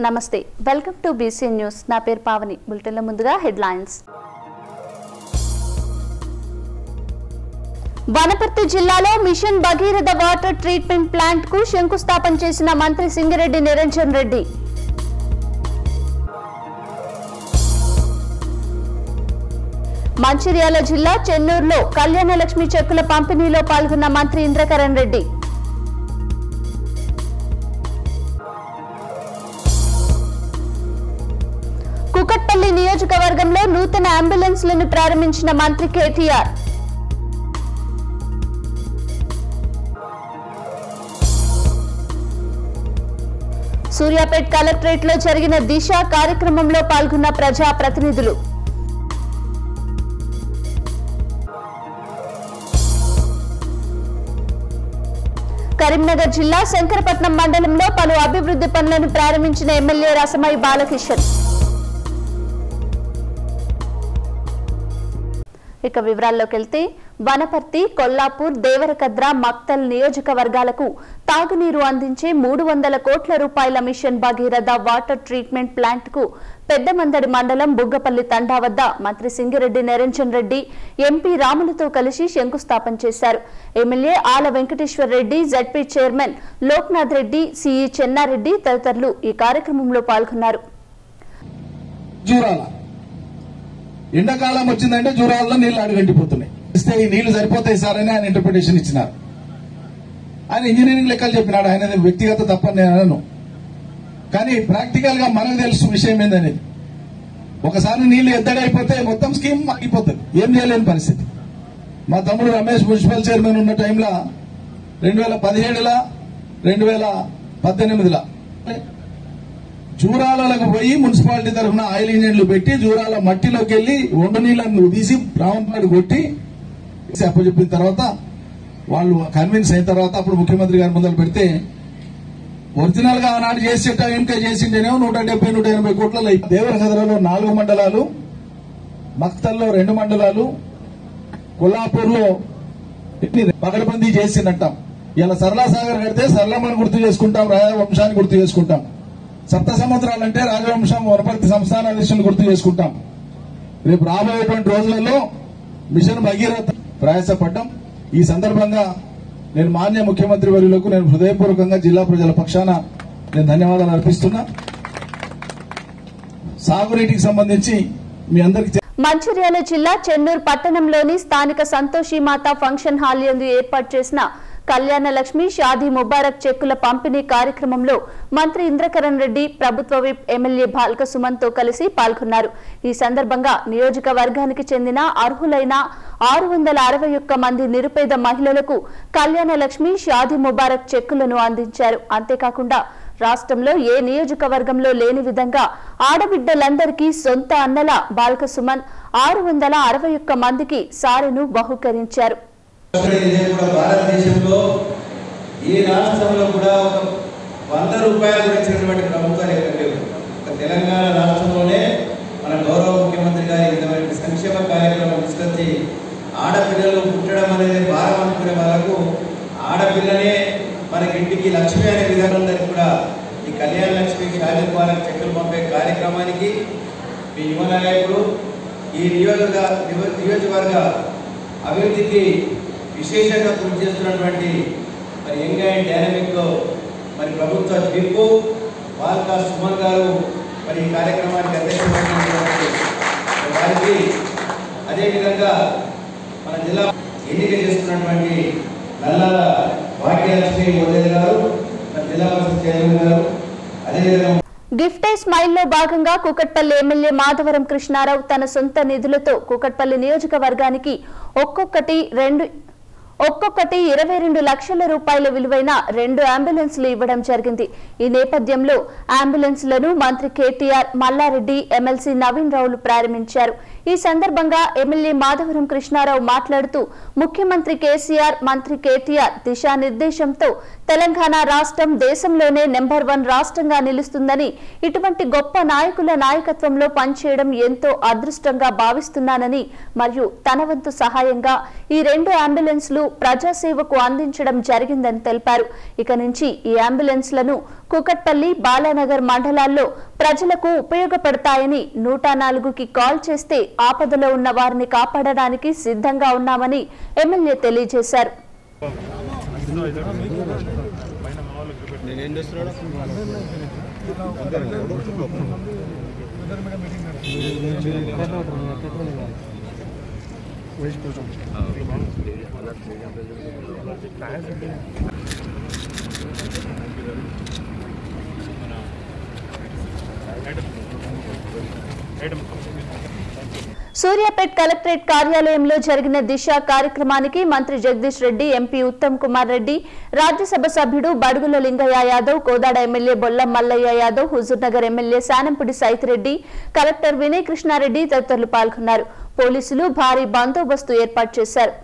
నమస్తే welcome to BC news. నా పేరు పావని. బులెటిన్ల ముందుగా హెడ్లైన్స్. వనపర్తి జిల్లాలో మిషన్ భగీరథ వాటర్ ట్రీట్మెంట్ ప్లాంట్కు శంకుస్థాపన చేసిన మంత్రి సింగిరెడ్డి నిరంజన్ రెడ్డి. మంచిర్యాల జిల్లా చెన్నూరులో కళ్యాణలక్ష్మి చెక్కుల పంపిణీలో పాల్గొన్న మంత్రి ఇంద్రకరణ్ రెడ్డి. కుకట్పల్లి నియోజకవర్గంలో నూతన అంబులెన్స్లను ప్రారంభించిన మంత్రి కేటీఆర్. సూర్యాపేట్ కలెక్టరేట్లో జరిగిన దిశ కార్యక్రమంలో పాల్గొన్న ప్రజా ప్రతినిధులు కరీంనగర్ జిల్లా శంకరపట్నం మండలంలో పలు అభివృద్ధి పనులను ప్రారంభించిన ఎమ్మెల్యే రసమై బాలకిషన్. ఇక వివరాల్లోకి వెళ్తే వనపర్తి కొల్లాపూర్ దేవరకద్ర మక్తల్ నియోజకవర్గాలకు తాగునీరు అందించే మూడు వందల కోట్ల రూపాయల మిషన్ భగీరథ వాటర్ ట్రీట్మెంట్ ప్లాంట్కు పెద్దమందడి మండలం బుగ్గపల్లి తండా వద్ద మంత్రి సింగిరెడ్డి నిరంజన్ రెడ్డి ఎంపీ రాములతో కలిసి శంకుస్థాపన చేశారు. MLA Ala Venkateshwar Reddy ZP chairman Loknath Reddy CE Chennareddy తదితరులు ఈ కార్యక్రమంలో పాల్గొన్నారు. ఎండాకాలం వచ్చిందంటే జూరాల్లో నీళ్ళు అడుగంటిపోతున్నాయి ఇస్తే ఈ నీళ్ళు సరిపోతాయి సార్ అని ఆయన ఇంటర్ప్రిటేషన్ ఇచ్చినారు. ఆయన ఇంజనీరింగ్ లెక్కలు చెప్పినాడు. ఆయన వ్యక్తిగత తప్పని నేను అనను. కానీ ప్రాక్టికల్గా మనకు తెలుసు విషయం ఏందనేది. ఒకసారి నీళ్ళు ఎద్దడైపోతే మొత్తం స్కీమ్ ఆగిపోతుంది. ఏం చేయలేని పరిస్థితి. మా తమ్ముడు రమేష్ మున్సిపల్ చైర్మన్ ఉన్న టైంలో రెండు వేల పదిహేడులా రెండు వేల పద్దెనిమిదిలా జూరాలకు పోయి మున్సిపాలిటీ తరఫున ఆయిల్ ఇంజన్లు పెట్టి జూరాల మట్టిలోకి వెళ్ళి వండు నీళ్ళను తీసి రావంపాడు కొట్టి అప్పచెప్పిన తర్వాత వాళ్ళు కన్విన్స్ అయిన తర్వాత అప్పుడు ముఖ్యమంత్రి గారు మొదలు పెడితే ఒరిజినల్గా ఆనాడు చేసేట ఇంకా చేసిండేనేమో నూట డెబ్బై నూట ఎనభై కోట్ల దేవరహదరలో నాలుగు మండలాలు మక్తల్లో రెండు మండలాలు కొల్లాపూర్లో పగడబందీ చేసిందంటాం. ఇలా సరళాసాగర్ కడితే సరళమ్మని గుర్తు చేసుకుంటాం రాజవంశాన్ని గుర్తు చేసుకుంటాం. సప్త సంవత్సరాలు అంటే రాజవంశం వనపర్తి సంస్థానాధీశులు గుర్తు చేసుకుంటాం. రేపు రాబోయేటువంటి రోజులలో మిషన్ భగీరథ ప్రయాసపడ్డాం ఈ సందర్భంగా నేను మాన్య ముఖ్యమంత్రి వర్యులకు నేను హృదయపూర్వకంగా జిల్లా ప్రజల పక్షాన నేను ధన్యవాదాలు అర్పిస్తున్నా. సాగునీటికి సంబంధించి మీ అందరికీ మంచిర్యాల జిల్లా చెన్నూరు పట్టణంలోని స్థానిక సంతోషి మాత ఫంక్షన్ హాల్ ఎందు ఏర్పాటు చేసిన కళ్యాణ లక్ష్మి షాదీ ముబారక్ చెక్కుల పంపిణీ కార్యక్రమంలో మంత్రి ఇంద్రకరణ్ రెడ్డి ప్రభుత్వ విప్ ఎమ్మెల్యే బాల్క సుమన్తో కలిసి పాల్గొన్నారు. ఈ సందర్భంగా నియోజకవర్గానికి చెందిన అర్హులైన ఆరు వందల అరవై ఒక్క మంది నిరుపేద మహిళలకు కళ్యాణ లక్ష్మి షాదీ ముబారక్ చెక్కులను అందించారు. అంతేకాకుండా రాష్ట్రంలో ఏ నియోజకవర్గంలో లేని విధంగా ఆడబిడ్డలందరికీ సొంత అన్నల బాల్క సుమన్ ఆరు వందల అరవై ఒక్క మందికి సారెను బహుకరించారు. ఇదే కూడా భారతదేశంలో ఏ రాష్ట్రంలో కూడా ఒక వంద రూపాయలు కూడా ఇచ్చినటువంటి ప్రభుత్వాలు ఎక్కడ లేవు. ఒక తెలంగాణ రాష్ట్రంలోనే మన గౌరవ ముఖ్యమంత్రి గారి విధమైన సంక్షేమ కార్యక్రమం తీసుకొచ్చి ఆడపిల్లలు పుట్టడం అనేది భారం అనుకునే వాళ్ళకు ఆడపిల్లనే మనకి ఇంటికి లక్ష్మి అనే విధానందరికీ కూడా ఈ కళ్యాణ లక్ష్మి షాదీ ముబారక్ చెక్కులు పంపే కార్యక్రమానికి మీ యువ నాయకుడు ఈ నియోజక నియోజకవర్గ అభివృద్ధికి విశేషంగా కృషి చేస్తున్నటువంటి మరి యంగ్ అండ్ డైనమిక్ మరి ప్రభుత్వ విప్పు వాల్కా సుమన్ గారు మరి ఈ కార్యక్రమానికి అధ్యక్షమైనటువంటి వారికి అదేవిధంగా మన జిల్లా ఎన్నిక చేస్తున్నటువంటి నల్లాల భాగ్యలక్ష్మి మోదీ గారు మన జిల్లా పరిషత్ చైర్మన్ గారు అదేవిధంగా గిఫ్ట్ ఏ స్మైల్లో భాగంగా కుకట్పల్లి ఎమ్మెల్యే మాధవరం కృష్ణారావు తన సొంత నిధులతో కుకట్పల్లి నియోజకవర్గానికి ఒక్కొక్కటి రెండు ఒక్కొక్కటి ఇరవై రెండు లక్షల రూపాయల విలువైన రెండు అంబులెన్స్లు ఇవ్వడం జరిగింది. ఈ నేపథ్యంలో అంబులెన్స్లను మంత్రి కేటీఆర్ మల్లారెడ్డి ఎమ్మెల్సీ నవీన్ రావులు ప్రారంభించారు. ఈ సందర్భంగా ఎమ్మెల్యే మాధవరం కృష్ణారావు మాట్లాడుతూ ముఖ్యమంత్రి కేసీఆర్ మంత్రి కేటీఆర్ దిశానిర్దేశంతో తెలంగాణ రాష్ట్రం దేశంలోనే నెంబర్ వన్ రాష్ట్రంగా నిలుస్తుందని ఇటువంటి గొప్ప నాయకుల నాయకత్వంలో పనిచేయడం ఎంతో అదృష్టంగా భావిస్తున్నానని మరియు తన వంతు సహాయంగా ఈ రెండు అంబులెన్స్లు ప్రజాసేవకు అందించడం జరిగిందని తెలిపారు. ఇక నుంచి ఈ అంబులెన్స్లను కుకట్పల్లి బాలానగర్ మండలాల్లో ప్రజలకు ఉపయోగపడతాయని నూట నాలుగుకి కాల్ చేస్తే ఆపదలో ఉన్న వారిని కాపాడడానికి సిద్ధంగా ఉన్నామని ఎమ్మెల్యే తెలియజేశారు. నేనేం చేస్తున్నాడు సూర్యాపేట్ కలెక్టరేట్ కార్యాలయంలో జరిగిన దిశ కార్యక్రమానికి మంత్రి జగదీష్ రెడ్డి ఎంపీ ఉత్తమ్ కుమార్ రెడ్డి రాజ్యసభ సభ్యుడు Badugula Lingaiah Yadav Kodad MLA Bolla Mallaiah Yadav Huzurnagar MLA Shanampudi Saidireddy collector Vinay Krishna Reddy తదితరులు పాల్గొన్నారు. పోలీసులు భారీ బందోబస్తు ఏర్పాటు చేశారు.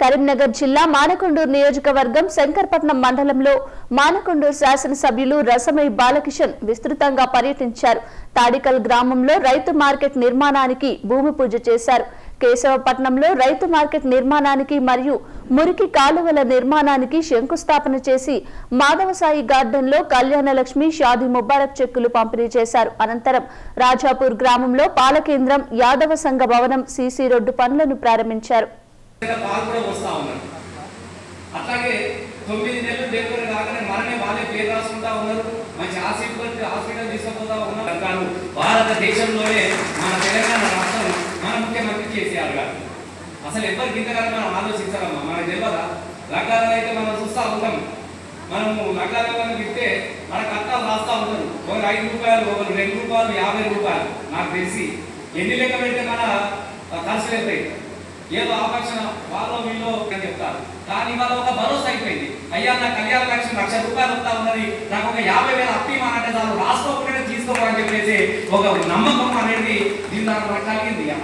కరీంనగర్ జిల్లా మానకొండూరు నియోజకవర్గం శంకర్పట్నం మండలంలో మానకొండూరు శాసనసభ్యులు రసమై బాలకిషన్ విస్తృతంగా పర్యటించారు. తాడికల్ గ్రామంలో రైతు మార్కెట్ నిర్మాణానికి భూమి పూజ చేశారు. కేశవపట్నంలో రైతు మార్కెట్ నిర్మాణానికి మరియు మురికి కాలువల నిర్మాణానికి శంకుస్థాపన చేసి మాధవసాయి గార్డెన్లో కళ్యాణలక్ష్మి షాది ముబారక్ చెక్కులు పంపిణీ చేశారు. అనంతరం రాజాపూర్ గ్రామంలో పాల కేంద్రం యాదవ సంఘ భవనం సీసీ రోడ్డు పనులను ప్రారంభించారు. పాలు కూడా వస్తూ ఉన్నారు. అట్లాగే తొమ్మిది నెలలు డెలివరీ కాగానే మనమే వాళ్ళే పేరు రాసుకుంటా ఉన్నారు. మంచి హాస్పిటల్ హాస్పిటల్ తీసుకుపోతా ఉన్నారు. కాదు భారతదేశంలోనే మన తెలంగాణ రాష్ట్రం మన ముఖ్యమంత్రి కేసీఆర్ గారు అసలు ఎవరికి ఇంతకాలం మనం ఆలోచించాలమ్మా మనకు తెలియదా లగ్నాలను అయితే మనం చూస్తూ ఉంటాం. మనము లగ్నాలను ఇస్తే మన కట్టాలు రాస్తా ఉంటారు. ఒకరు ఐదు రూపాయలు ఒకరు రెండు రూపాయలు యాభై రూపాయలు. నాకు తెలిసి ఎన్ని లెక్క పెడితే మన ఆ, ఖర్చులు ఏదో ఆకర్షణ వాళ్ళు వీళ్ళు అని చెప్తారు. కానీ వాళ్ళ ఒక భరోసా అయిపోయింది. అయ్యా నా కళ్యాణ లక్ష్యం లక్ష రూపాయలు వస్తా ఉన్నది. నాకు ఒక యాభై వేల అప్పి అంటే చాలు. రాసుకోకుండా తీసుకోవాలని చెప్పేసి ఒక నమ్మకం అనేది దీని దాని కలిగింది ఇక.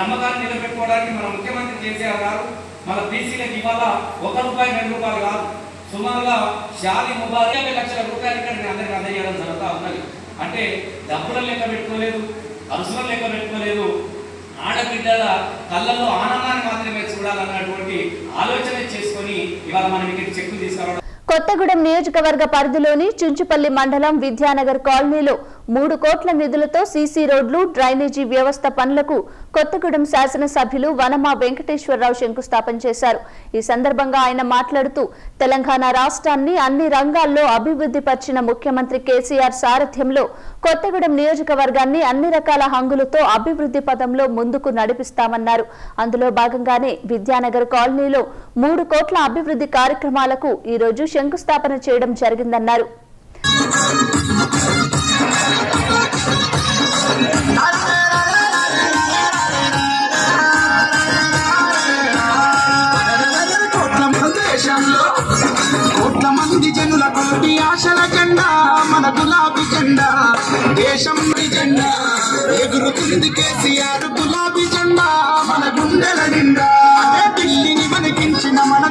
నమ్మకాన్ని నిలబెట్టుకోవడానికి మన ముఖ్యమంత్రి కేసీఆర్ గారు మన బీసీలకు ఇవాళ ఒక రూపాయి రెండు రూపాయలు కాదు. సుమారుగా షాది ముబారక్ యాభై లక్షల రూపాయలు ఇక్కడ నేను అందరికీ అందజేయడం జరుగుతూ ఉన్నది. అంటే డబ్బులను లెక్క పెట్టుకోలేదు అరుసులను లెక్క పెట్టుకోలేదు. ఆడబిడ్డల కళ్ళల్లో ఆనందాన్ని మాత్రమే చూడాలన్నటువంటి ఆలోచన చేసుకొని ఇవాళ మనం ఇక్కడ చెక్కు తీసుకురావడం కొత్తగూడెం నియోజకవర్గ పరిధిలోని చుంచుపల్లి మండలం విద్యానగర్ కాలనీలో మూడు కోట్ల నిధులతో సీసీ రోడ్లు డ్రైనేజీ వ్యవస్థ పనులకు కొత్తగూడెం శాసనసభ్యులు వనమా వెంకటేశ్వరరావు శంకుస్థాపన చేశారు. ఈ సందర్భంగా ఆయన మాట్లాడుతూ తెలంగాణ రాష్ట్రాన్ని అన్ని రంగాల్లో అభివృద్ధి పరిచిన ముఖ్యమంత్రి కేసీఆర్ సారథ్యంలో కొత్తగూడెం నియోజకవర్గాన్ని అన్ని రకాల హంగులతో అభివృద్ధి పదంలో ముందుకు నడిపిస్తామన్నారు. అందులో భాగంగానే విద్యానగర్ కాలనీలో మూడు కోట్ల అభివృద్ధి కార్యక్రమాలకు ఈ రోజు శంకుస్థాపన చేయడం జరిగిందన్నారు. జనుల ఆశల జెండా మన గులాబీ జెండా దేశం జెండా. ఎగురుతుంది కేసీఆర్ గులాబీ జెండా మన గుండెల నిండా. ఢిల్లీని వణికించిన మన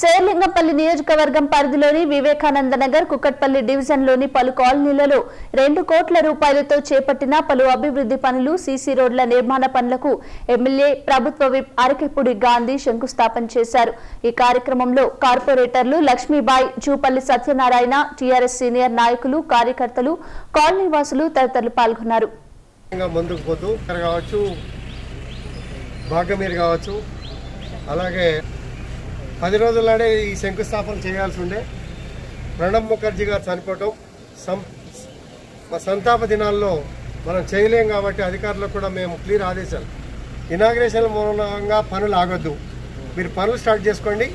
శేర్లింగంపల్లి నియోజకవర్గం పరిధిలోని వివేకానంద నగర్ కుక్కట్పల్లి డివిజన్లోని పలు కాలనీలలో రెండు కోట్ల రూపాయలతో చేపట్టిన పలు అభివృద్ధి పనులు సీసీ రోడ్ల నిర్మాణ పనులకు ఎమ్మెల్యే ప్రభుత్వ విప్ అరకెప్పుడి గాంధీ శంకుస్థాపన చేశారు. ఈ కార్యక్రమంలో కార్పొరేటర్లు లక్ష్మీబాయి జూపల్లి సత్యనారాయణ టీఆర్ఎస్ సీనియర్ నాయకులు కార్యకర్తలు కాలనీ వాసులు తదితరులు పాల్గొన్నారు. ముందుకు పోతూ కావచ్చు కావచ్చు అలాగే పది రోజుల్లోనే ఈ శంకుస్థాపన చేయాల్సి ఉండే. ప్రణబ్ ముఖర్జీ గారు చనిపోవటం సం సంతాప దినాల్లో మనం చేయలేం కాబట్టి అధికారులకు కూడా మేము క్లియర్ ఆదేశాలు. ఇనాగ్రేషన్ మూలంగా పనులు ఆగొద్దు. మీరు పనులు స్టార్ట్ చేసుకోండి.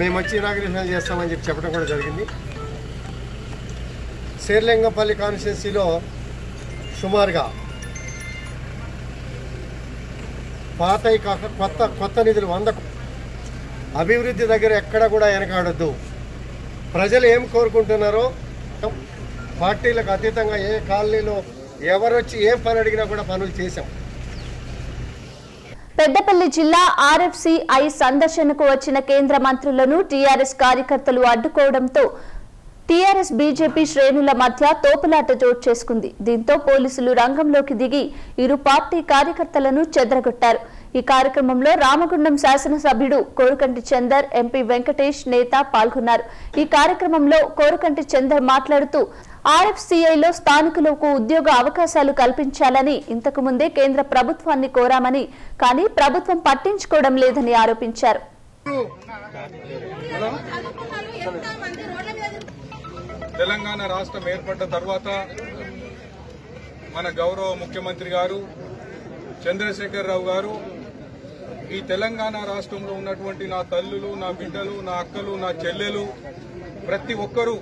మేము వచ్చి ఇనాగ్రేషన్ చేస్తామని చెప్పి చెప్పడం కూడా జరిగింది. శేర్లింగంపల్లి కాన్స్టిట్యున్సీలో సుమారుగా పాతయి కాక కొత్త కొత్త నిధులు వంద అభివృద్ధి దగ్గర ఎక్కడ కూడా వెనకాడొద్దు. ప్రజలు ఏం కోరుకుంటున్నారో పార్టీలకు అతీతంగా ఏ కాలనీలో ఎవరొచ్చి ఏం పని అడిగినా కూడా పనులు చేశాం. పెద్దపల్లి జిల్లా ఆర్ఎఫ్సిఐ సందర్శనకు వచ్చిన కేంద్ర మంత్రులను టీఆర్ఎస్ కార్యకర్తలు అడ్డుకోవడంతో టీఆర్ఎస్ బీజేపీ శ్రేణుల మధ్య తోపులాట చోటు చేసుకుంది. దీంతో పోలీసులు రంగంలోకి దిగి ఇరు పార్టీ కార్యకర్తలను చెదరగొట్టారు. ఈ కార్యక్రమంలో రామగుండం శాసనసభ్యుడు కోరుకంటి చందర్ ఎంపీ వెంకటేష్ నేత పాల్గొన్నారు. ఈ కార్యక్రమంలో కోరుకంటి చందర్ మాట్లాడుతూ ఆర్ఎఫ్సిఐలో స్థానికులకు ఉద్యోగ అవకాశాలు కల్పించాలని ఇంతకు ముందే కేంద్ర ప్రభుత్వాన్ని కోరామని కానీ ప్రభుత్వం పట్టించుకోవడం లేదని ఆరోపించారు. తెలంగాణ రాష్ట్రం ఏర్పడ్డ తర్వాత మన గౌరవ ముఖ్యమంత్రి గారు చంద్రశేఖరరావు గారు ఈ తెలంగాణ రాష్ట్రంలో ఉన్నటువంటి నా తల్లులు నా బిడ్డలు నా అక్కలు నా చెల్లెలు ప్రతి ఒక్కరూ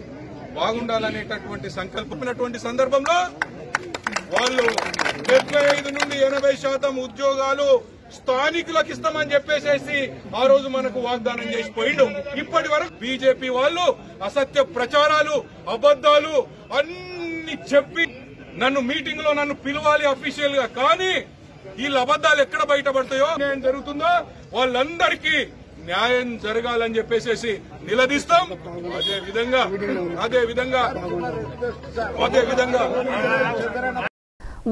బాగుండాలనేటటువంటి సంకల్పమైనటువంటి సందర్భంలో వాళ్ళు డెబ్బై ఐదు నుండి ఎనభై శాతం ఉద్యోగాలు స్థానికులకు ఇస్తామని చెప్పేసేసి ఆ రోజు మనకు వాగ్దానం చేసి పోయిండు. ఇప్పటి వరకు బీజేపీ వాళ్ళు అసత్య ప్రచారాలు అబద్దాలు అన్ని చెప్పి నన్ను మీటింగ్లో నన్ను పిలవాలి అఫీషియల్గా. కానీ వీళ్ళ అబద్దాలు ఎక్కడ బయటపడతాయో న్యాయం జరుగుతుందో వాళ్ళందరికీ న్యాయం జరగాలని చెప్పేసేసి నిలదీస్తాం. అదే విధంగా అదే విధంగా అదే విధంగా.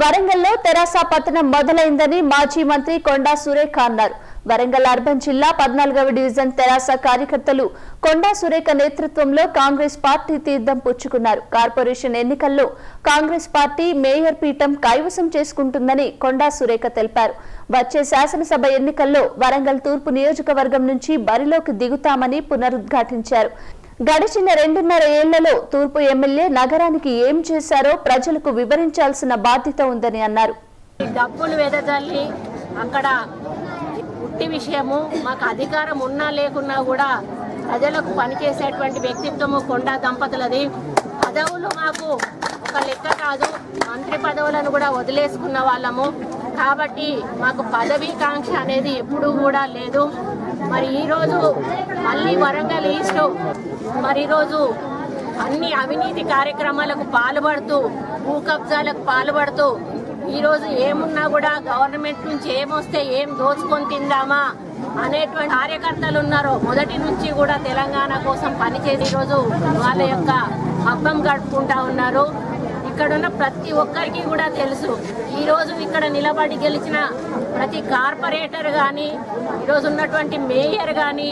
వరంగల్లో తెరాస పతనం మొదలైందని మాజీ మంత్రి కొండా సురేఖ అన్నారు. వరంగల్ అర్బన్ జిల్లా పద్నాలుగవ డివిజన్ తెరాస కార్యకర్తలు కొండా సురేఖ నేతృత్వంలో కాంగ్రెస్ పార్టీ తీర్థం పుచ్చుకున్నారు. కార్పొరేషన్ ఎన్నికల్లో కాంగ్రెస్ పార్టీ మేయర్ పీఠం కైవసం చేసుకుంటుందని కొండా సురేఖ తెలిపారు. వచ్చే శాసనసభ ఎన్నికల్లో వరంగల్ తూర్పు నియోజకవర్గం నుంచి బరిలోకి దిగుతామని పునరుద్ఘాటించారు. గడిచిన రెండున్నర ఏళ్ళలో తూర్పు ఎమ్మెల్యే నగరానికి ఏం చేశారో ప్రజలకు వివరించాల్సిన బాధ్యత ఉందని అన్నారు. డబ్బులు వెదజల్లి అక్కడ పుట్టి విషయము మాకు అధికారం ఉన్నా లేకున్నా కూడా ప్రజలకు పనిచేసేటువంటి వ్యక్తిత్వము కొండా దంపతులది. పదవులు మాకు ఒక లెక్క కాదు మంత్రి పదవులను కూడా వదిలేసుకున్న వాళ్ళము. కాబట్టి మాకు పదవీ కాంక్ష అనేది ఎప్పుడూ కూడా లేదు. మరి ఈరోజు మళ్ళీ వరంగల్ ఈస్ట్ మరి ఈరోజు అన్ని అవినీతి కార్యక్రమాలకు పాల్పడుతూ భూ కబ్జాలకు పాల్పడుతూ ఈరోజు ఏమున్నా కూడా గవర్నమెంట్ నుంచి ఏమొస్తే ఏం దోచుకొని తిందామా అనేటువంటి కార్యకర్తలు ఉన్నారో. మొదటి నుంచి కూడా తెలంగాణ కోసం పనిచేసి ఈరోజు వాళ్ళ యొక్క హబ్బం గడుపుకుంటా ఉన్నారు. ఇక్కడున్న ప్రతి ఒక్కరికి కూడా తెలుసు. ఈరోజు ఇక్కడ నిలబడి గెలిచిన ప్రతి కార్పొరేటర్ కానీ ఈరోజు ఉన్నటువంటి మేయర్ కానీ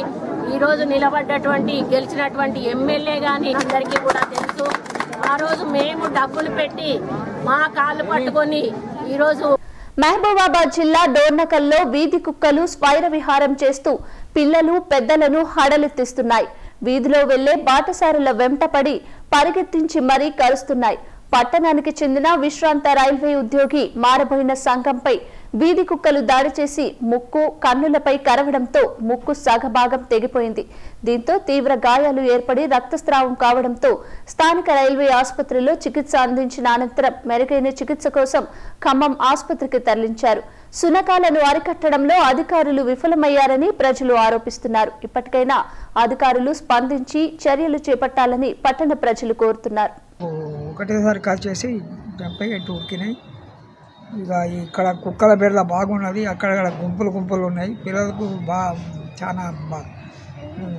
ఈరోజు నిలబడ్డటువంటి గెలిచినటువంటి ఎమ్మెల్యే కానీ అందరికీ కూడా తెలుసు. ఆ రోజు మేము డబ్బులు పెట్టి మా కాళ్ళు పట్టుకొని ఈరోజు మహబూబాబాద్ జిల్లా డోర్నకల్లో వీధి కుక్కలు స్వైర విహారం చేస్తూ పిల్లలు పెద్దలను హడలెత్తిస్తున్నాయి. వీధిలో వెళ్ళే బాటసారుల వెంటపడి పరిగెత్తించి మరీ కరుస్తున్నాయి. పట్టణానికి చెందిన విశ్రాంత రైల్వే ఉద్యోగి మారబోయిన సంఘంపై వీధి కుక్కలు దాడి చేసి ముక్కు కన్నులపై కరవడంతో ముక్కు సగభాగం తెగిపోయింది. దీంతో తీవ్ర గాయాలు ఏర్పడి రక్తస్రావం కావడంతో స్థానిక రైల్వే ఆసుపత్రిలో చికిత్స అందించిన అనంతరం మెరుగైన చికిత్స కోసం ఖమ్మం ఆసుపత్రికి తరలించారు. సునకాలను అరికట్టడంలో అధికారులు విఫలమయ్యారని ప్రజలు ఆరోపిస్తున్నారు. ఇప్పటికైనా అధికారులు స్పందించి చర్యలు చేపట్టాలని పట్టణ ప్రజలు కోరుతున్నారు. ఒకటేసారి కాల్చేసి చంపై ఎటు ఉరికినాయి ఇక ఇక్కడ కుక్కల బెడద బాగున్నది అక్కడక్కడ గుంపులు గుంపులు ఉన్నాయి. పిల్లలకు బా చాలా బా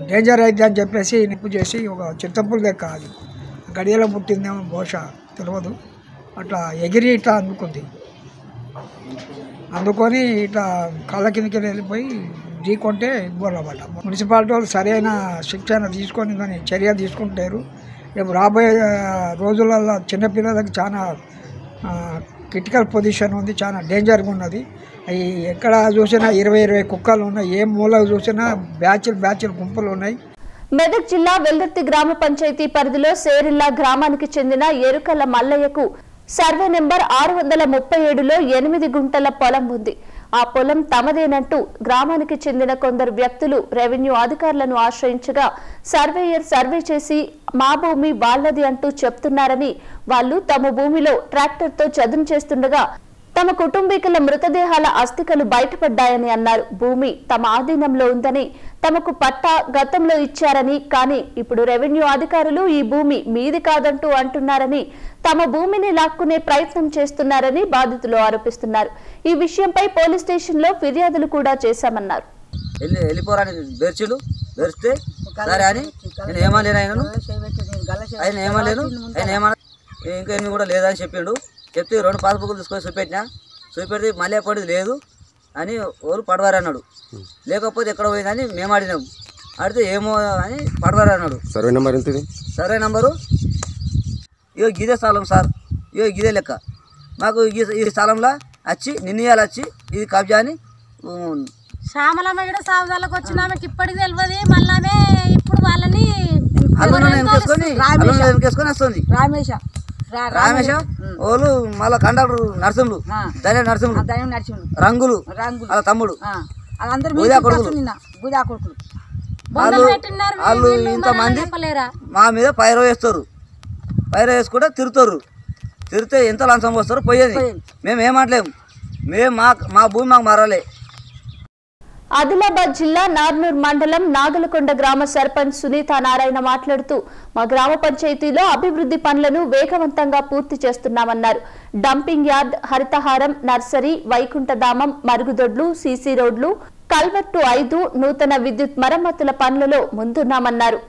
డేంజర్ అయితే అని చెప్పేసి నిప్పు చేసి ఒక చింతపులు లెక్క అది గడియలో పుట్టిందేమో బహుశా తెలియదు అట్లా ఎగిరి ఇట్లా అందుకుంది. అందుకొని ఇట్లా కాళ్ళ కిందకి వెళ్ళిపోయి ఢీకొంటే ఇవ్వాలన్నమాట. మున్సిపాలిటీ వాళ్ళు సరైన శిక్షణ తీసుకొని దాన్ని చర్య తీసుకుంటారు. రేపు రాబోయే రోజులలో చిన్నపిల్లలకు చాలా క్రిటికల్ పొజిషన్ ఉంది చాలా డేంజర్గా ఉన్నది. అవి ఎక్కడ చూసినా ఇరవై ఇరవై కుక్కలు ఉన్నాయి ఏ మూల చూసినా బ్యాచ్లు బ్యాచ్లు గుంపులు ఉన్నాయి. మెదక్ జిల్లా వెల్దుర్తి గ్రామ పంచాయతీ పరిధిలో సేరిల్లా గ్రామానికి చెందిన ఎరుకల మల్లయ్యకు సర్వే నెంబర్ ఆరు వందల ముప్పై ఏడులో ఎనిమిది గుంటల పొలం ఉంది. ఆ పొలం తమదేనంటూ గ్రామానికి చెందిన కొందరు వ్యక్తులు రెవెన్యూ అధికారులను ఆశ్రయించగా సర్వేయర్ సర్వే చేసి మా భూమి వాళ్ళది అంటూ చెప్తున్నారని వాళ్ళు తమ భూమిలో ట్రాక్టర్తో చదును చేస్తుండగా తమ కుటుంబీకుల మృతదేహాల అస్థికలు బయటపడ్డాయని అన్నారు. భూమి తమ ఆధీనంలో ఉందని తమకు పట్టా గతంలో ఇచ్చారని కానీ ఇప్పుడు రెవెన్యూ అధికారులు ఈ భూమి మీది కాదంటూ అంటున్నారని తమ భూమిని లాక్కునే ప్రయత్నం చేస్తున్నారని బాధితులు ఆరోపిస్తున్నారు. ఈ విషయంపై పోలీస్ స్టేషన్లో ఫిర్యాదులు కూడా చేశామన్నారు. వెళ్ళి వెళ్ళిపోరాని బెర్చిలు బెరిస్తే సరే అని నేను ఏమలేను ఆయనను. ఆయన ఏమలేను ఆయన ఏమన్నా ఇంకా ఏమి కూడా లేదని చెప్పిండు. చెప్తే రెండు పాస్బుక్లు తీసుకొని చూపెట్టినా. చూపెడితే మళ్ళీ పడేది లేదు అని ఓరు పడవారు అన్నాడు. లేకపోతే ఎక్కడ పోయిందని మేము ఆడినాం ఆడితే ఏమో అని పడవారు అన్నాడు. సర్వే నెంబర్ ఎంత సర్వే నంబరు? ఇగో గిదే స్థలం సార్. ఇగో గిదే లెక్క. మాకు ఈ ఈ స్థలంలో వచ్చి నిన్నయాలు వచ్చి ఇది కబ్జా అని శ్యామలమ్మ కూడా సాగుదాలకు వచ్చిన ఆమెకి ఇప్పటికి తెలియదు. మళ్ళానే ఇప్పుడు వాళ్ళని అల్లుని వెనకేసుకొని అల్లుని వెనకేసుకొని వస్తుంది. రామేశ. రామేశ వాళ్ళు మళ్ళా కండక్టర్ నరసింహులు నరసింహులు దయం నడిచిండు రంగులు రంగులు. వాళ్ళ తమ్ముడు. వాళ్ళందరూ బూదా కొడుకులు. నిన్న బుదా కొడుకులు. వాళ్ళు ఇంతమంది మా మీద పైరో వేస్తారు. పైరో వేసుకుంటే తిరుగుతారు తిరిగితే ఎంత లంచం వస్తారు పోయేది. మేము ఏమంటలేము మేము మా మా భూమి మాకు మారాలి. ఆదిలాబాద్ జిల్లా నార్నూర్ మండలం నాగలకొండ గ్రామ సర్పంచ్ సునీత నారాయణ మాట్లాడుతూ మా గ్రామ పంచాయతీలో అభివృద్ధి పనులను వేగవంతంగా పూర్తి చేస్తున్నామన్నారు. Dumping yard Harithaharam nursery Vaikuntadhamam మరుగుదొడ్లు సీసీ రోడ్లు కల్వర్టు ఐదు నూతన విద్యుత్ మరమ్మతుల పనులలో ముందున్నామన్నారు.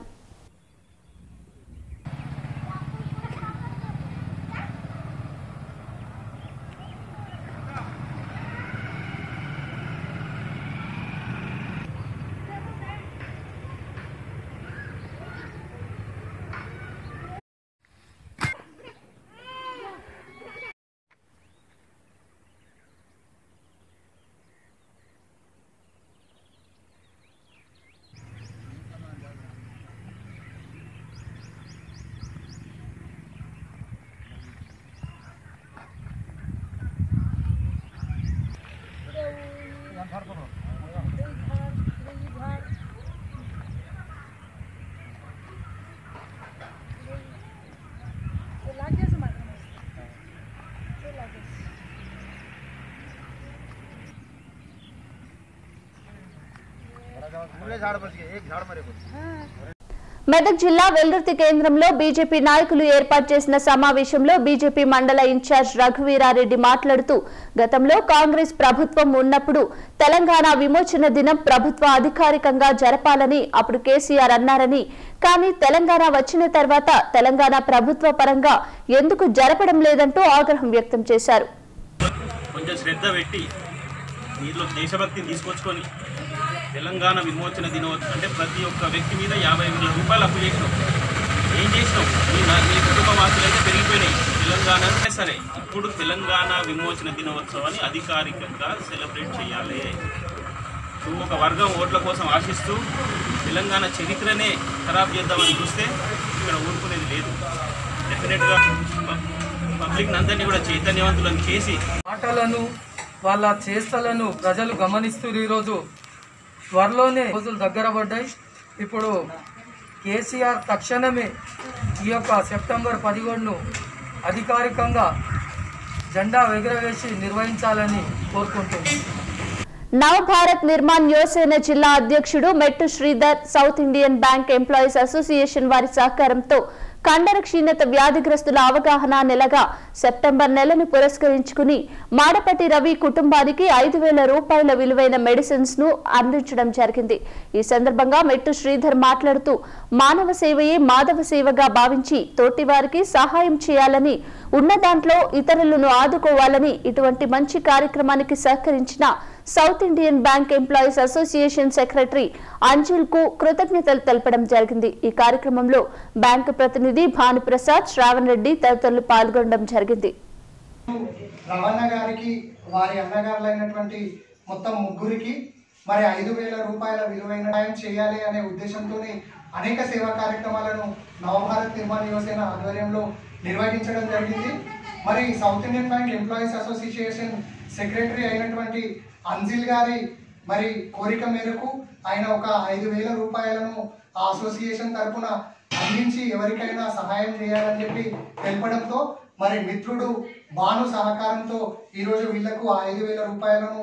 మెదక్ జిల్లా వెల్లుర్తి కేంద్రంలో బీజేపీ నాయకులు ఏర్పాటు చేసిన సమావేశంలో బీజేపీ మండల ఇన్ఛార్జ్ రఘువీరారెడ్డి మాట్లాడుతూ గతంలో కాంగ్రెస్ ప్రభుత్వం ఉన్నప్పుడు తెలంగాణ విమోచన దినం ప్రభుత్వ అధికారికంగా జరపాలని అప్పుడు కేసీఆర్ అన్నారని కానీ తెలంగాణ వచ్చిన తర్వాత తెలంగాణ ప్రభుత్వ పరంగా ఎందుకు జరపడం లేదంటూ ఆగ్రహం వ్యక్తం చేశారు. కొంచెం శ్రద్ధ పెట్టి దీనిలో దేశభక్తిని తీసుకొచ్చుకొని తెలంగాణ విమోచన దినోత్సవం అంటే ప్రతి ఒక్క వ్యక్తి మీద యాభై వేల రూపాయలు అప్పు చేసినాం. ఏం చేసినాం? మీ నా- మీ కుటుంబ వాసులు అయితే పెరిగిపోయినాయి. తెలంగాణ అంటే సరే ఇప్పుడు తెలంగాణ విమోచన దినోత్సవాన్ని అధికారికంగా సెలబ్రేట్ చేయాలి. ఒక వర్గం ఓట్ల కోసం ఆశిస్తూ తెలంగాణ చరిత్రనే ఖరాబ్ చేద్దామని చూస్తే ఇక్కడ ఊరుకునేది లేదు. డెఫినెట్గా పబ్లిక్ అందరినీ కూడా చైతన్యవంతులను చేసి మాటలను వాళ్ళ చేష్టలను ప్రజలు గమనిస్తూ ఈరోజు. త్వరలోనే రోజులు దగ్గర పడ్డాయి. ఇప్పుడు కేసీఆర్ తక్షణమే ఈ యొక్క సెప్టెంబర్ పదిహేడును అధికారికంగా జెండా ఎగురవేసి నిర్వహించాలని కోరుకుంటున్నాను. నవభారత్ నిర్మాణ్ యువసేన జిల్లా అధ్యక్షుడు Mettu Sridhar South Indian Bank employees association వారి సహకారంతో కండర క్షీణత వ్యాధిగ్రస్తుల అవగాహన నెలగా సెప్టెంబర్ నెలను పురస్కరించుకుని మాడపట్టి రవి కుటుంబానికి ఐదు వేల రూపాయల విలువైన మెడిసిన్స్ను అందించడం జరిగింది. ఈ సందర్భంగా మెట్టు శ్రీధర్ మాట్లాడుతూ మానవ సేవయే మాధవ సేవగా భావించి తోటివారికి సహాయం చేయాలని ఉన్న దాంట్లో ఇతరులను ఆదుకోవాలని ఇటువంటి మంచి కార్యక్రమానికి సహకరించిన South Indian Bank employees association secretary అంజుల్కు కృతజ్ఞతలు తెలపడం జరిగింది. ఈ కార్యక్రమంలో బ్యాంకు ప్రతినిధి భానుప్రసాద్ శ్రావణ్ రెడ్డి తదితరులు పాల్గొనడం జరిగింది. రవాణా గారికి వారి అన్నగారులైనటువంటి మొత్తం ముగ్గురికి మరి ఐదు వేల రూపాయల విలువైన సాయం చేయాలి అనే ఉద్దేశంతో అనేక సేవా కార్యక్రమాలను నవభారత్ నిర్మాణ యువసేన ఆధ్వర్యంలో నిర్వహించడం జరిగింది. మరి south Indian bank employees association secretary అయినటువంటి అంజిల్ గారి మరి కోరిక మేరకు ఆయన ఒక ఐదు వేల రూపాయలను ఆ అసోసియేషన్ తరపున అందించి ఎవరికైనా సహాయం చేయాలని చెప్పి తెలపడంతో మరి మిత్రుడు భాను సహకారంతో ఈరోజు వీళ్ళకు ఆ ఐదు వేల రూపాయలను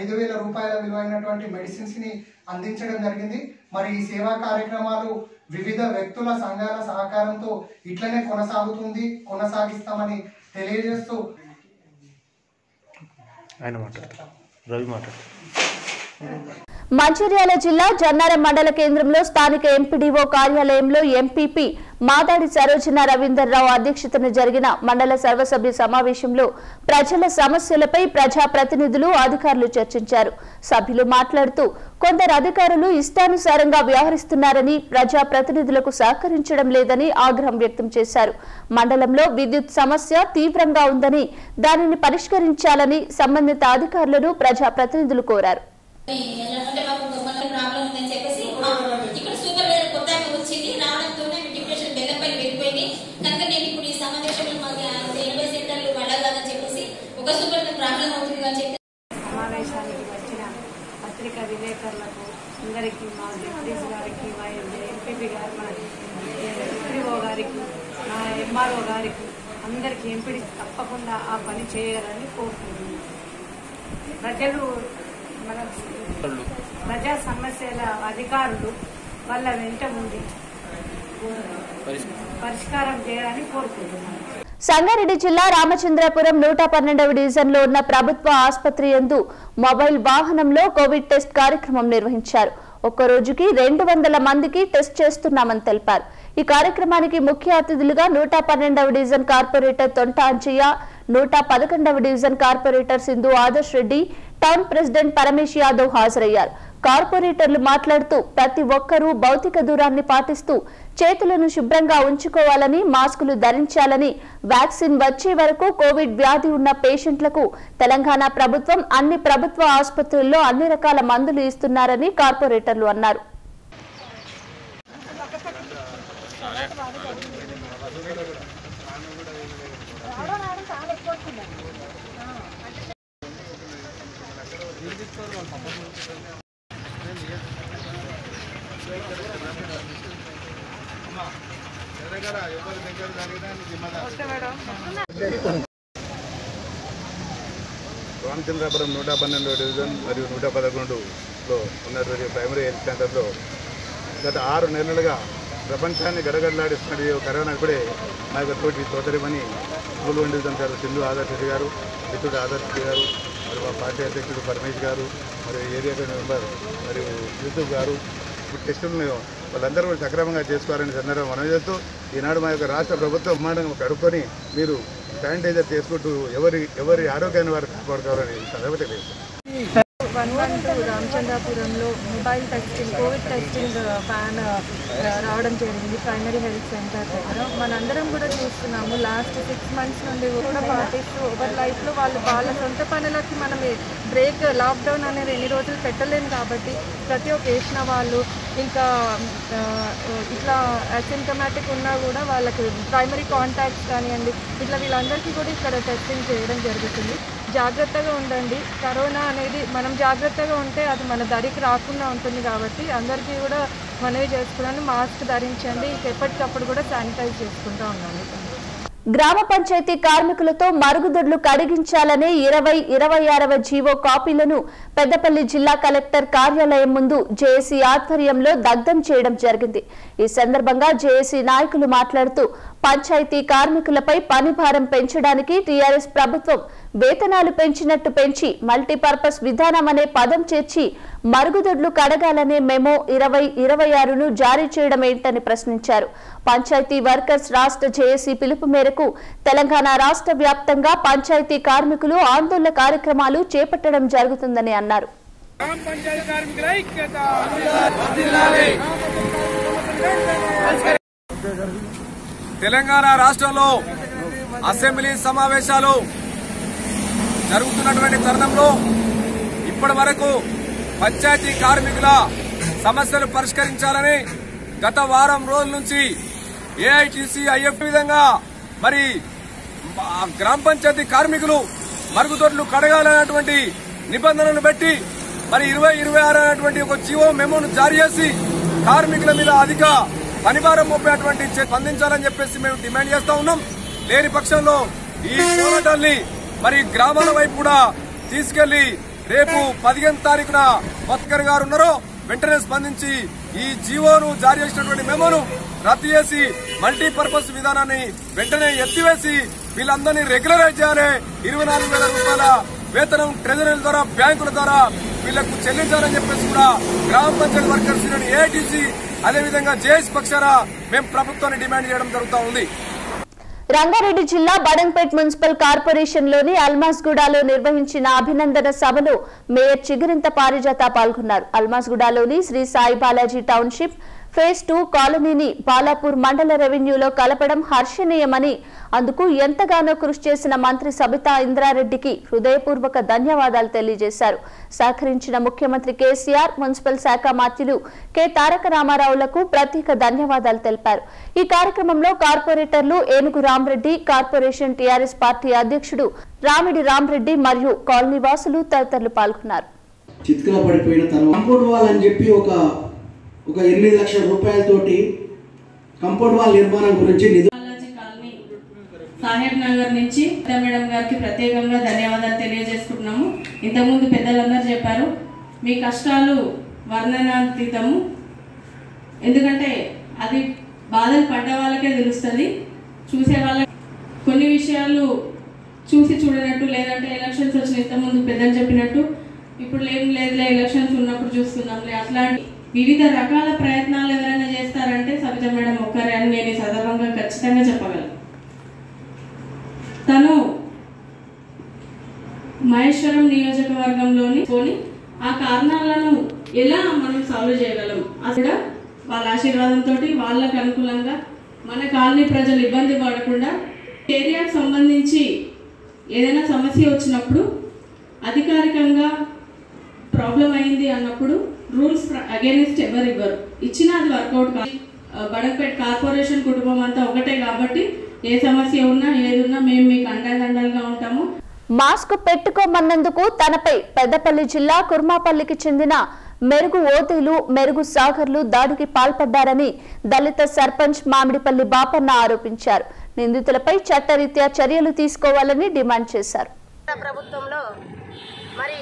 ఐదు వేల రూపాయల విలువైనటువంటి మెడిసిన్స్ని అందించడం జరిగింది. మరి ఈ సేవా కార్యక్రమాలు వివిధ వ్యక్తుల సంఘాల సహకారంతో ఇట్లనే కొనసాగుతుంది కొనసాగిస్తామని తెలియజేస్తూ ఆయన మాట్లాడతారు రవి మాట్లాడతారు మంచిర్యాల జిల్లా జన్నారం మండల కేంద్రంలో స్థానిక ఎంపీడీఓ కార్యాలయంలో ఎంపీపీ మాదాడి సరోజన రవీందర్రావు అధ్యక్షతన జరిగిన మండల సర్వసభ్య సమావేశంలో ప్రజల సమస్యలపై ప్రజాప్రతినిధులు అధికారులు చర్చించారు. సభ్యులు మాట్లాడుతూ కొందరు అధికారులు ఇష్టానుసారంగా వ్యవహరిస్తున్నారని ప్రజాప్రతినిధులకు సహకరించడం లేదని ఆగ్రహం వ్యక్తం చేశారు. మండలంలో విద్యుత్ సమస్య తీవ్రంగా ఉందని దానిని పరిష్కరించాలని సంబంధిత అధికారులను ప్రజాప్రతినిధులు కోరారు. అంటే మాకు మనకి ప్రాబ్లం ఉందని చెప్పేసి మా ఇక్కడ సూపర్వైజర్ కొత్త వచ్చింది రావడంతోనే మీ డిప్రెషన్ బెల్లంపై వెళ్ళిపోయింది కనుక నేను ఇప్పుడు ఈ సమావేశంలో మాకు ఎనభై సెంటర్లు వెళ్ళగాలని చెప్పేసి ఒక సూపర్వైజర్ ప్రాబ్లం అవుతుంది అని చెప్పి సమావేశానికి వచ్చిన పత్రికా విలేకరులకు అందరికీ మా జగదీష్ గారికి మా ఎంపీపీ గారు మా ఎంపీఓ గారికి మా ఎంఆర్ఓ గారికి అందరికీ ఎంపీడీ తప్పకుండా ఆ పని చేయాలని కోరుకుంటున్నాను. ప్రజలు మన ప్రజా సమస్యల అధికారులు వాళ్ళ వెంట ఉండి పరిష్కారం చేయాలని కోరుకుంటున్నాను సంగారెడ్డి జిల్లా రామచంద్రపురం నూట పన్నెండవ డివిజన్లో ఉన్న ప్రభుత్వ ఆసుపత్రి యందు మొబైల్ వాహనంలో కోవిడ్ టెస్ట్ కార్యక్రమం నిర్వహించారు. ఒక్క రోజుకి రెండు వందల మందికి టెస్ట్ చేస్తున్నామని తెలిపారు. ఈ కార్యక్రమానికి ముఖ్య అతిథులుగా నూట పన్నెండవ డివిజన్ కార్పొరేటర్ తొంట అంచయ్య నూట పదకొండవ division corporator Sindhu Adarsh Reddy town president Paramesh Yadav హాజరయ్యారు. కార్పొరేటర్లు మాట్లాడుతూ ప్రతి ఒక్కరూ భౌతిక దూరాన్ని పాటిస్తూ చేతులను శుభ్రంగా ఉంచుకోవాలని మాస్కులు ధరించాలని వ్యాక్సిన్ వచ్చే వరకు కోవిడ్ వ్యాధి ఉన్న పేషెంట్లకు తెలంగాణ ప్రభుత్వం అన్ని ప్రభుత్వ ఆసుపత్రుల్లో అన్ని రకాల మందులు ఇస్తున్నారని కార్పొరేటర్లు అన్నారు. రామచంద్రాపురం నూట పన్నెండు డివిజన్ మరియు నూట పదకొండులో ఉన్నటువంటి ప్రైమరీ హెల్త్ సెంటర్లో గత ఆరు నెలలుగా ప్రపంచాన్ని గడగడలాడిస్తున్నది ఈ కరోనా ఇప్పుడే మా యొక్క తోటి సోదరిమణి స్కూల్ వన్ డివిజన్ గారు సింధు ఆదర్శ గారు మిత్రుడు ఆదర్శ్ గారు పార్టీ అధ్యక్షుడు పరమేష్ గారు మరియు ఏరియా మెంబర్ మరియు యూసుఫ్ గారు ఇప్పుడు టెస్టులను వాళ్ళందరూ కూడా సక్రమంగా చేసుకోవాలని సందర్భం మనం చేస్తూ ఈనాడు మా యొక్క రాష్ట్ర ప్రభుత్వం బ్రహ్మాండంగా కడుక్కొని మీరు శానిటైజర్ చేసుకుంటూ ఎవరి ఎవరి ఆరోగ్యాన్ని వారు కాపాడుకోవాలని సందర్భం తెలియజేస్తాం one రామచంద్రాపురంలో mobile testing covid testing van రావడం జరిగింది ప్రైమరీ హెల్త్ సెంటర్ దగ్గర. మనందరం కూడా చూస్తున్నాము లాస్ట్ సిక్స్ మంత్స్ నుండి కూడా పాటిస్తూ ఓవర్ లైఫ్లో వాళ్ళు వాళ్ళ సొంత పనులకి మనం బ్రేక్ లాక్డౌన్ అనేది ఎన్ని రోజులు పెట్టలేము కాబట్టి ప్రతి ఒక్క వేసిన వాళ్ళు ఇంకా ఇట్లా అసిమ్టమాటిక్ ఉన్నా కూడా వాళ్ళకి ప్రైమరీ కాంటాక్ట్స్ కానివ్వండి ఇట్లా వీళ్ళందరికీ కూడా ఇక్కడ టెస్టింగ్ చేయడం జరుగుతుంది. జాగ్రత్తగా ఉండండి. కరోనా అనేది మనం జాగ్రత్తగా ఉంటే అది మన దరికి రాకుండా ఉంటుంది కాబట్టి అందరికీ కూడా మనవి చేసుకున్నాను. మాస్క్ ధరించండి. ఎప్పటికప్పుడు కూడా శానిటైజ్ చేసుకుంటూ ఉండాలి గ్రామ పంచాయతీ కార్మికులతో మరుగుదొడ్లు కడిగించాలనే ఇరవై ఇరవై ఆరవ జీవో కాపీలను పెద్దపల్లి జిల్లా కలెక్టర్ కార్యాలయం ముందు జేఏసీ ఆధ్వర్యంలో దగ్ధం చేయడం జరిగింది. ఈ సందర్భంగా జేఏసీ నాయకులు మాట్లాడుతూ పంచాయతీ కార్మికులపై పని భారం పెంచడానికి టీఆర్ఎస్ ప్రభుత్వం వేతనాలు పెంచినట్టు పెంచి మల్టీపర్పస్ విధానం అనే పదం చేర్చి మరుగుదొడ్లు కడగాలనే మెమో ఇరవై ఇరవై ఆరును జారీ చేయడం ఏంటని ప్రశ్నించారు. పంచాయతీ వర్కర్స్ రాష్ట్ర జేఏసీ పిలుపు మేరకు తెలంగాణ రాష్ట్ర వ్యాప్తంగా పంచాయతీ కార్మికులు ఆందోళన కార్యక్రమాలు చేపట్టడం జరుగుతుందని అన్నారు. తెలంగాణ రాష్ట్రంలో అసెంబ్లీ సమావేశాలు జరుగుతున్నటువంటి తరుణంలో ఇప్పటి వరకు పంచాయతీ కార్మికుల సమస్యలు పరిష్కరించాలని గత వారం రోజుల నుంచి ఏఐటీసీ ఐఎఫ్ విధంగా మరి గ్రామ పంచాయతీ కార్మికులు మరుగుదొడ్లు కడగాలనేటువంటి నిబంధనలు పెట్టి మరి ఇరవై ఇరవై ఆరు అనేటువంటి ఒక జీవో మెమోను జారీ చేసి కార్మికుల మీద అధిక పనిభారం మోపేటువంటి స్పందించాలని చెప్పేసి మేము డిమాండ్ చేస్తా ఉన్నాం. లేని పక్షంలో ఈ పోరాటాన్ని మరి గ్రామాల వైపు కూడా తీసుకెళ్ళి రేపు పదిహేను తారీఖున భత్కర్ గారు ఉన్నారో వెంటనే స్పందించి ఈ జీవోను జారీ చేసినటువంటి మెమోను రద్దు చేసి మల్టీపర్పస్ విధానాన్ని వెంటనే ఎత్తివేసి వీళ్ళందరినీ రెగ్యులరైజ్ చేయాలి. ఇరవై నాలుగు వేల రూపాయల వేతనం ట్రెజరీల ద్వారా బ్యాంకుల ద్వారా వీళ్ళకు చెల్లించాలని చెప్పేసి కూడా గ్రామ పంచాయతీ వర్కర్స్ యూనియన్ ఏఐటీసీ అదేవిధంగా జేఎస్ పక్షాన మేము ప్రభుత్వాన్ని డిమాండ్ చేయడం జరుగుతూ ఉంది. రంగారెడ్డి జిల్లా బడంపేట్ మున్సిపల్ కార్పొరేషన్లోని అల్మాస్గూడలో నిర్వహించిన అభినందన సభలో మేయర్ చిగురింత పారిజాత పాల్గొన్నారు. అల్మాస్గూడలోని Sri Sai Balaji township phase two కాలనీని Balapur మండల రెవెన్యూలో కలపడం హర్షణీయమని అందుకు ఎంతగానో కృషి చేసిన మంత్రి సబితా ఇంద్రారెడ్డికి హృదయపూర్వక ధన్యవాదాలు తెలియజేశారు. సహకరించిన ముఖ్యమంత్రి కేసీఆర్ మున్సిపల్ శాఖ మాత్యులు కె. తారక రామారావులకు ప్రత్యేక ధన్యవాదాలు తెలిపారు. ఈ కార్యక్రమంలో కార్పొరేటర్లు ఏనుగు రామరెడ్డి కార్పొరేషన్ టీఆర్ఎస్ పార్టీ అధ్యక్షుడు రామిడి రామరెడ్డి మరియు కాలనీ వాసులు తదితరులు పాల్గొన్నారు. చిత్కల పడిపోయిన తర్వాత అని చెప్పి ఒక ఒక ఎనిమిది లక్షల రూపాయలతోటి కంపౌండ్ వాల్ నిర్మాణం గురించి నిధులు సాహెబ్ నగర్ నుంచి మేడం గారికి ప్రత్యేకంగా ధన్యవాదాలు తెలియజేసుకుంటున్నాము. ఇంతకుముందు పెద్దలందరూ చెప్పారు మీ కష్టాలు వర్ణనాతీతము. ఎందుకంటే అది బాధలు పడ్డ వాళ్ళకే తెలుస్తుంది. చూసే వాళ్ళకి కొన్ని విషయాలు చూసి చూడనట్టు లేదంటే ఎలక్షన్స్ వచ్చిన ఇంతకుముందు పెద్దలు చెప్పినట్టు ఇప్పుడు ఏం లేదులే ఎలక్షన్స్ ఉన్నప్పుడు చూస్తున్నాంలే. అట్లాంటి వివిధ రకాల ప్రయత్నాలు ఎవరైనా చేస్తారంటే సబిత మేడం ఒక్కరే అని నేను ఈ సందర్భంగా ఖచ్చితంగా చెప్పగలను. తను మహేశ్వరం నియోజకవర్గంలోని కొని ఆ కారణాలను ఎలా మనం సాల్వ్ చేయగలం? అక్కడ వాళ్ళ ఆశీర్వాదంతో వాళ్ళకు అనుకూలంగా మన కాలనీ ప్రజలు ఇబ్బంది పడకుండా ఏరియాకు సంబంధించి ఏదైనా సమస్య వచ్చినప్పుడు అధికారికంగా ప్రాబ్లం అయింది అన్నప్పుడు రూల్స్ అగేనిస్ట్ ఎవరు ఇవ్వరు. ఇచ్చినా అది వర్కౌట్ కాదు. ఆ, బడంపేట్ కార్పొరేషన్ కుటుంబం అంతా ఒకటే కాబట్టి ఏ సమస్య ఉన్నా ఏది ఉన్నా మేము మీకు అండదండలుగా ఉంటాము. మాస్క్ పెట్టుకోమన్నందుకు తనపై పెద్దపల్లి జిల్లా కుర్మాపల్లికి చెందిన మెరుగు ఓతీలు మెరుగు సాగర్లు దాడికి పాల్పడ్డారని దళిత సర్పంచ్ మామిడిపల్లి బాపన్న ఆరోపించారు. నిందితులపై చట్టరీత్యా చర్యలు తీసుకోవాలని డిమాండ్ చేశారు. ప్రభుత్వంలో మరి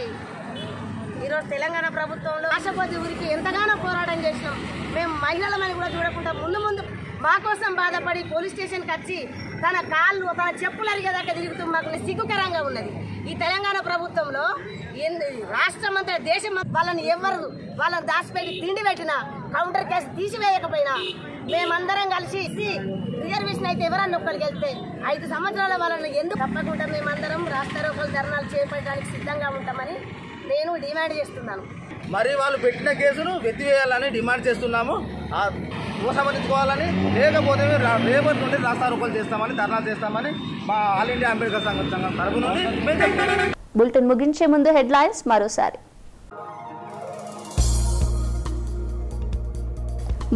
ఈరోజు తెలంగాణ ప్రభుత్వంలో రాష్ట్రపతి ఊరికి ఎంతగానో పోరాటం చేసినాం మేము మహిళలమని కూడా చూడకుండా ముందు ముందు మా కోసం బాధపడి పోలీస్ స్టేషన్కి వచ్చి తన కాళ్ళు తన చెప్పులు అరిగేదాకా తిరుగుతూ మాకు సిగ్గుకరంగా ఉన్నది. ఈ తెలంగాణ ప్రభుత్వంలో ఎందు- రాష్ట్రం అంతా దేశం వాళ్ళని ఎవరు వాళ్ళని దాచిపెట్టి తిండి పెట్టినా కౌంటర్ కేసు తీసివేయకపోయినా మేమందరం కలిసి రిజర్వేషన్ అయితే ఎవరన్నా ఒక్కరికి వెళ్తే ఐదు సంవత్సరాల వాళ్ళని ఎందుకు తప్పకుండా మేమందరం రాష్ట్రారోకలు ధర్నాలు చేపట్టడానికి సిద్ధంగా ఉంటామని నేను డిమాండ్ చేస్తున్నాను. మరి వాళ్ళు పెట్టిన కేసును వెత్తివేయాలని డిమాండ్ చేస్తున్నాము. ఆ ఉపసంహరించుకోవాలని లేకపోతే రేపటి నుండి రాస్తారోకలు చేస్తామని ధర్నాలు చేస్తామని మా ఆల్ ఇండియా అంబేద్కర్ సంఘం సంఘం తరపు నుండి బులెటిన్ ముగించే ముందు హెడ్లైన్స్ మరోసారి.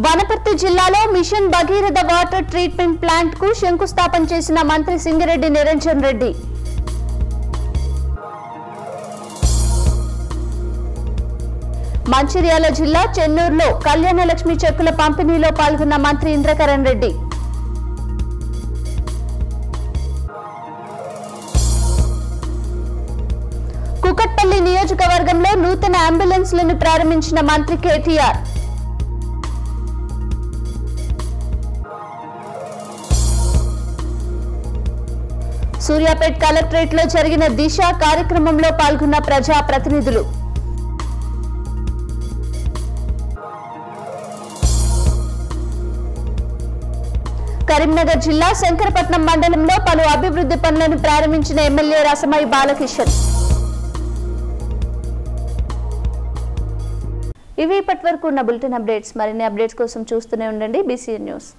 వనపర్తి జిల్లాలో మిషన్ భగీరథ వాటర్ ట్రీట్మెంట్ ప్లాంట్కు శంకుస్థాపన చేసిన మంత్రి సింగిరెడ్డి నిరంజన్ రెడ్డి. మంచిర్యాల జిల్లా చెన్నూరులో కళ్యాణలక్ష్మి చెక్కుల పంపిణీలో పాల్గొన్న మంత్రి ఇంద్రకరణ్ రెడ్డి. కుకట్పల్లి నియోజకవర్గంలో నూతన అంబులెన్స్లను ప్రారంభించిన మంత్రి కేటీఆర్. సూర్యాపేట్ కలెక్టరేట్లో జరిగిన దిశ కార్యక్రమంలో పాల్గొన్న ప్రజా ప్రతినిధులు కరీంనగర్ జిల్లా శంకరపట్నం మండలంలో పలు అభివృద్ధి పనులను ప్రారంభించిన ఎమ్మెల్యే రసమై బాలకిషన్. ఇవి ఇప్పటి వరకు ఉన్న బులెటిన్ అప్డేట్స్. మరిన్ని అప్డేట్స్ కోసం చూస్తూనే ఉండండి. BCN news.